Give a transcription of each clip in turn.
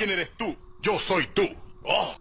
¿Quién eres tú? Yo soy tú. Oh.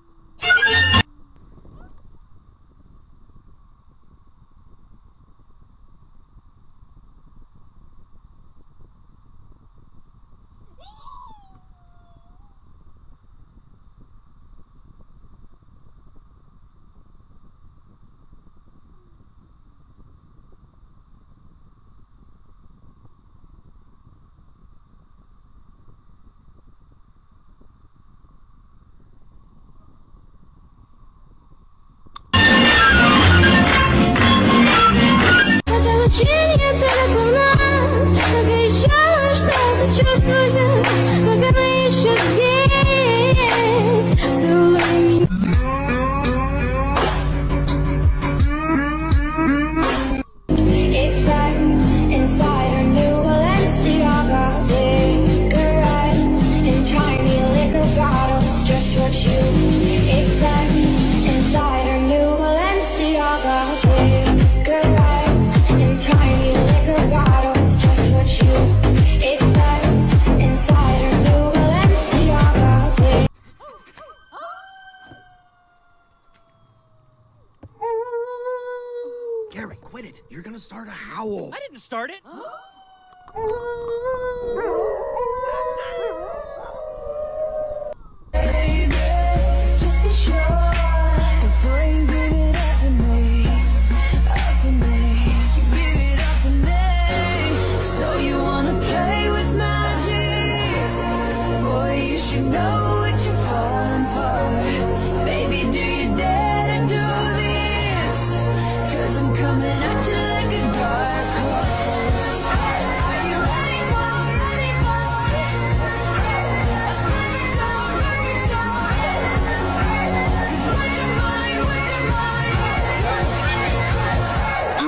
Gonna start a howl. I didn't start it.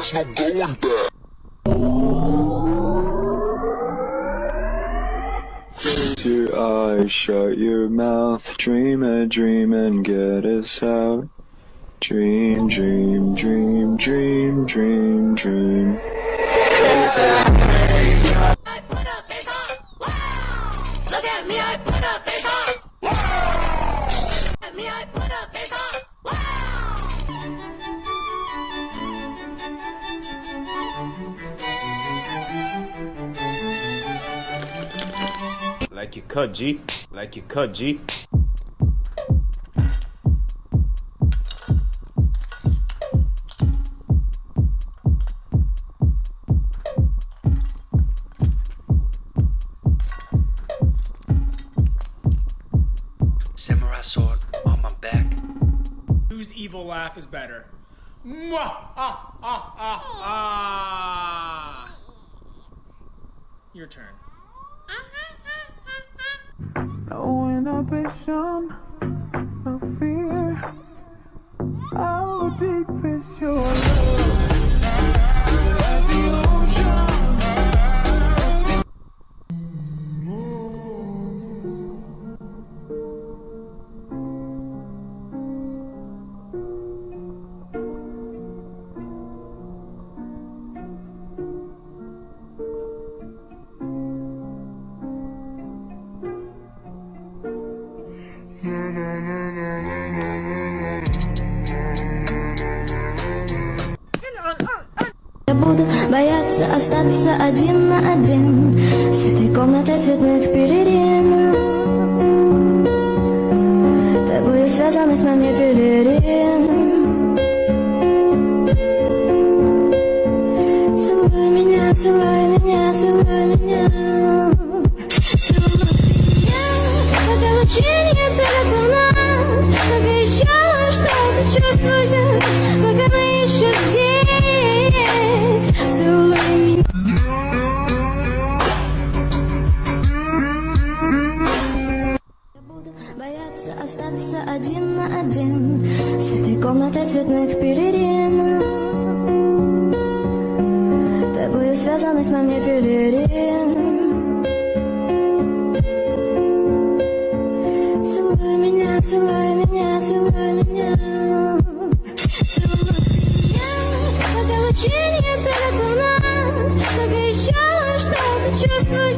There's no going back. Close your eyes, shut your mouth, dream a dream and get us out. Dream, dream, dream, dream, dream, dream. I put a face on. Wow! Look at me, I put a face on. Wow! Look at me, I put a face on. Like you cut, G. Like you cut, G. Samurai sword on my back. Whose evil laugh is better? Mwah! Ah, ah, ah, ah. Your turn. No inhibition, no Я буду бояться остаться один на один. С этой комнатой цветных пелерин Тобою связанных на мне пелерин один на один С этой комнатой цветных пелерин Тобою связанных на мне пелерин Целуй меня, целуй меня, целуй меня. Целуй меня, пока в нас Пока еще что-то чувствую